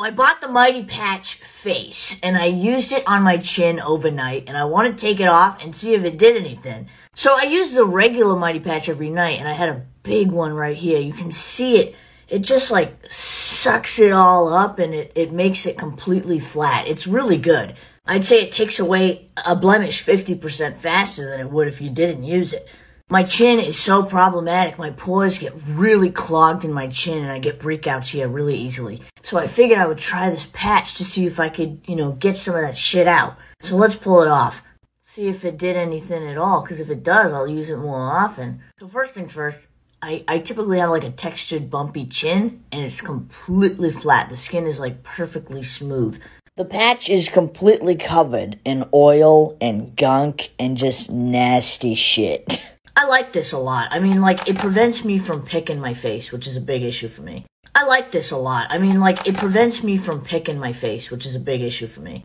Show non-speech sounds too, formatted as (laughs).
I bought the Mighty Patch face and I used it on my chin overnight and I want to take it off and see if it did anything. So I used the regular Mighty Patch every night and I had a big one right here. You can see it. It just like sucks it all up and it, it makes it completely flat. It's really good. I'd say it takes away a blemish 50% faster than it would if you didn't use it. My chin is so problematic. My pores get really clogged in my chin and I get breakouts here really easily. So I figured I would try this patch to see if I could, you know, get some of that shit out. So let's pull it off. See if it did anything at all, because if it does, I'll use it more often. So first things first, I, I typically have like a textured bumpy chin and it's completely flat. The skin is like perfectly smooth. The patch is completely covered in oil and gunk and just nasty shit. (laughs) I like this a lot. I mean, like, it prevents me from picking my face, which is a big issue for me. I like this a lot. I mean, like, it prevents me from picking my face, which is a big issue for me.